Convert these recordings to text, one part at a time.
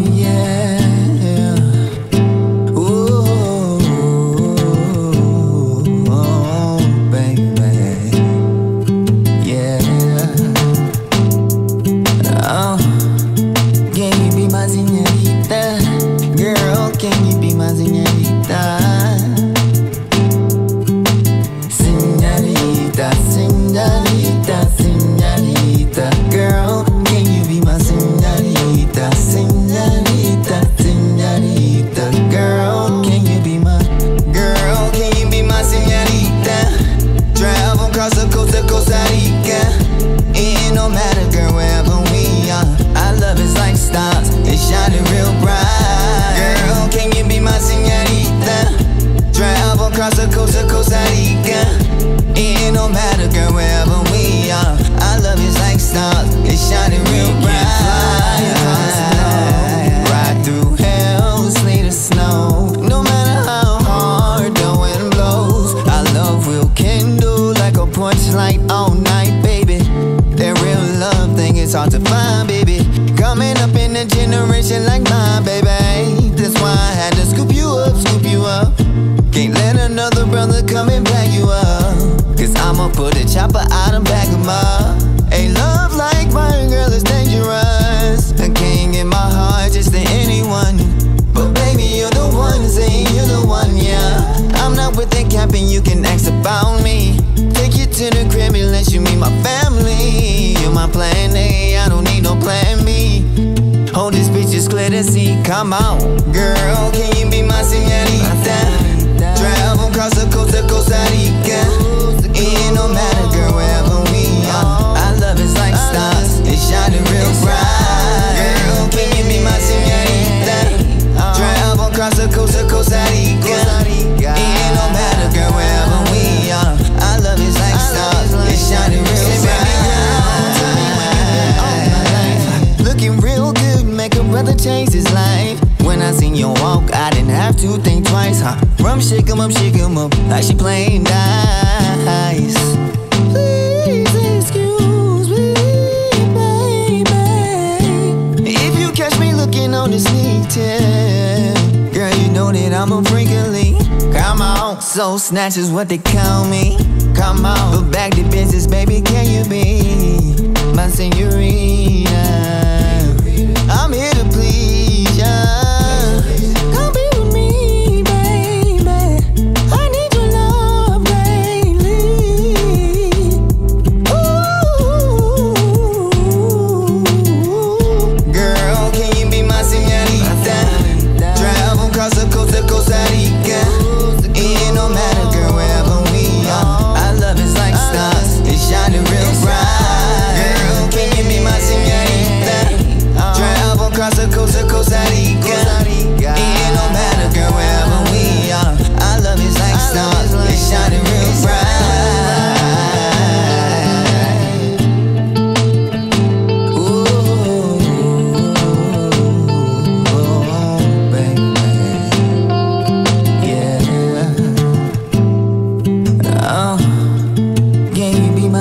Yeah. Can you be my señorita? Travel across the coast to Costa Rica. It no matter, girl, wherever we are. Our love is like stars, it's shining real bright. Girl, can you be my señorita? Travel across the coast to Costa Rica. It no matter, girl, wherever we are. Our love is like stars, it's shining real bright. Thing hard to find, baby. Coming up in a generation like mine, baby. That's why I had to scoop you up, scoop you up. Can't let another brother come and back you up. Cause I'ma put a chopper out and back him up. Ain't love like mine, girl, is dangerous. I can't my heart just to anyone. But baby, you're the one, say you're the one, yeah. I'm not with that cap and you can ask about me. Take you to the crib let you meet my family. Come on. Girl, can you be my señorita? Travel across the coast to Costa Rica. It no matter, girl, wherever we are. Our love is like stars, it's shining real bright. Girl, can you be my señorita? Travel across the coast to Costa Rica. It no matter, girl, wherever we are. Our love is like stars, it's shining real bright. Looking real good, make a brother change his have to think twice, huh? Rum, shake 'em up, shake 'em up, like she playing dice. Please excuse me, baby. If you catch me looking on the sneak tip, girl, you know that I'm a freakily. Come on, soul snatch is what they call me. Come on, but back to business, baby, can you be real bright.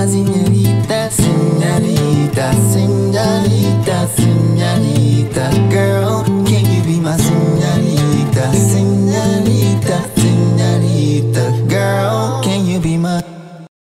My señorita, señorita, señorita, señorita, girl?